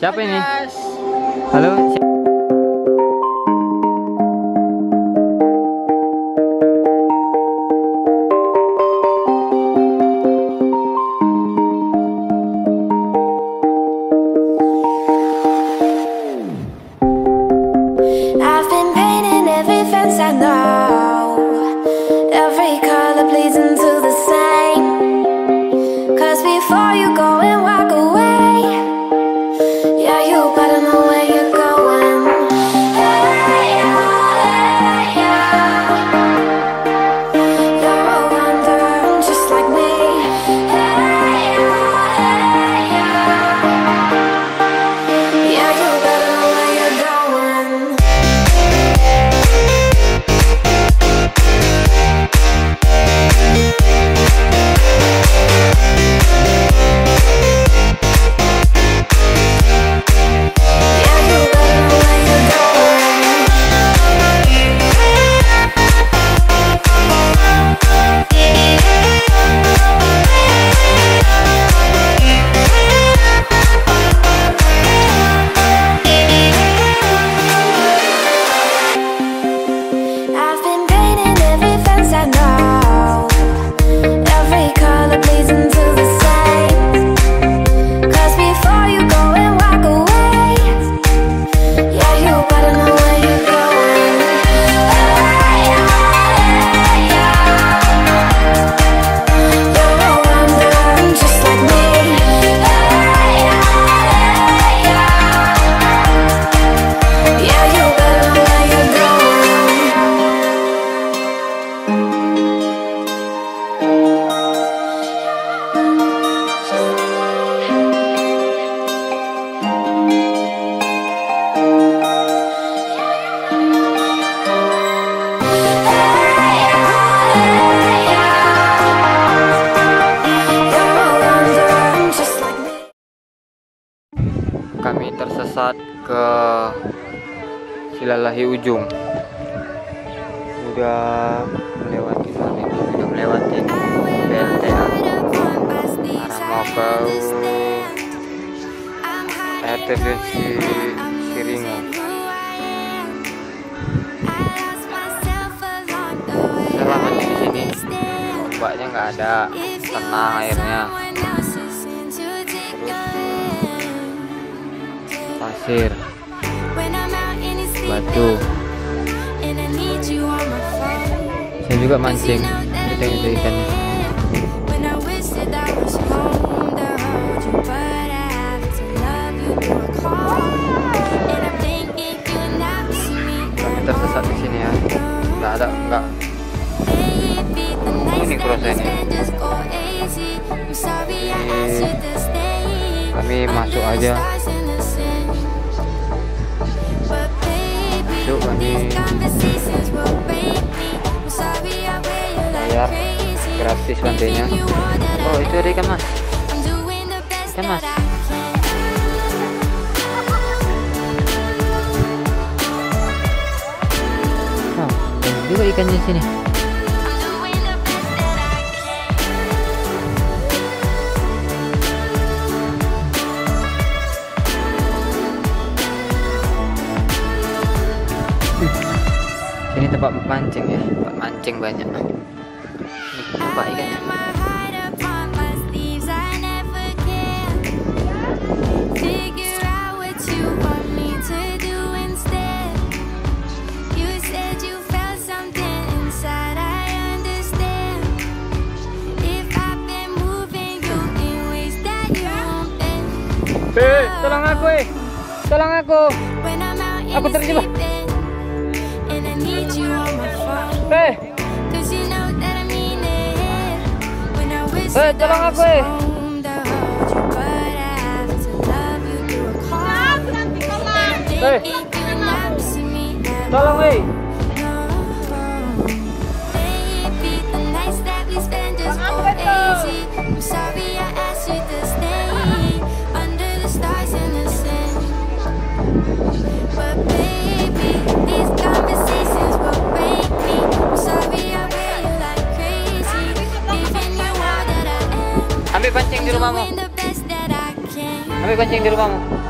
Siapa ini? Halo. I've been painting every fence I know saat ke silalahi ujung. Udah melewati sana udah melewati BLTA arah mau ke RTBC Siringo selamat di sini. Ombaknya nggak ada. Tenang airnya. pasir. Batu. saya juga mancing. kita ada ikannya tersesat di sini ya. Nggak ada nggak. Ini crossnya ini. kami masuk aja. Kan. sejuk ya gratis lantainya oh itu kan, iya, oh, ada ikan mas? Ikan mas? oh, juga ikannya di sini. pak mancing ya. Pak mancing banyak. Pak ikan. Be, tolong aku, eh. tolong aku. Aku terjebak. Eh. hei eh, tolong aku eh. eh. Tolong hei Ambil pancing di rumahmu.